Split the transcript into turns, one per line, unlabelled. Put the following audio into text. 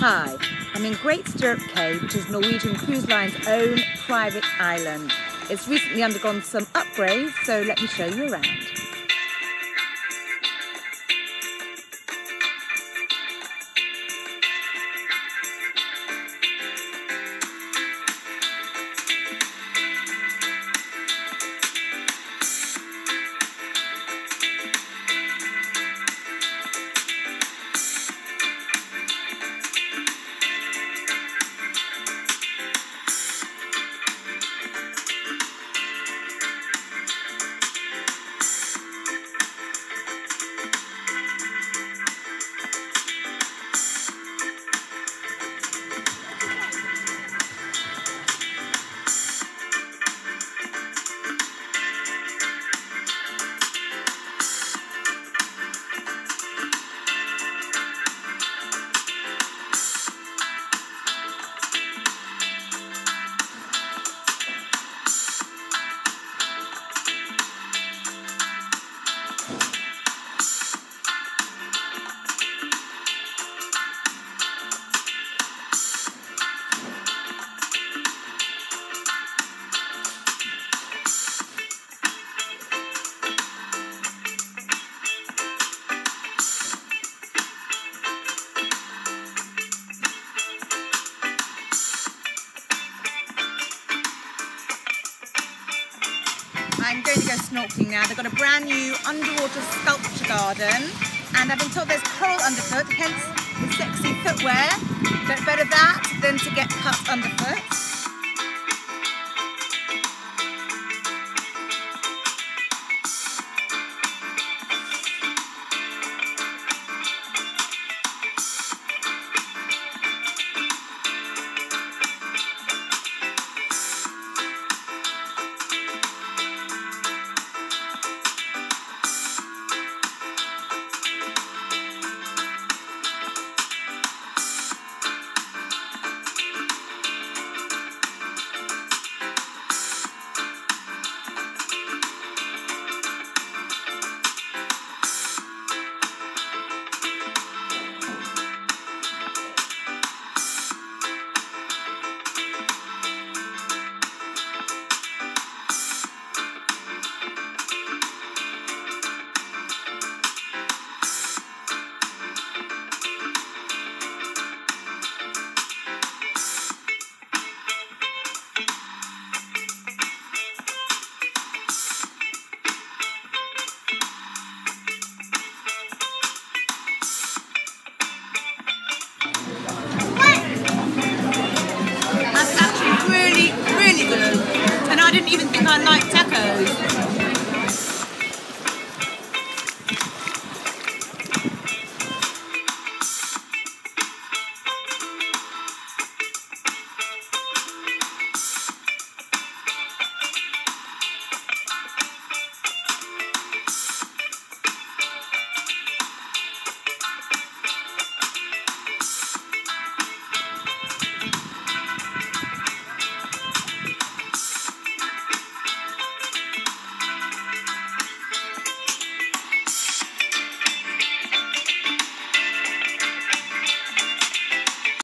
Hi, I'm in Great Stirrup Cay, which is Norwegian Cruise Line's own private island. It's recently undergone some upgrades, so let me show you around. I'm going to go snorkeling now. They've got a brand new underwater sculpture garden and I've been told there's coral underfoot, hence the sexy footwear. But better that than to get cut underfoot. our night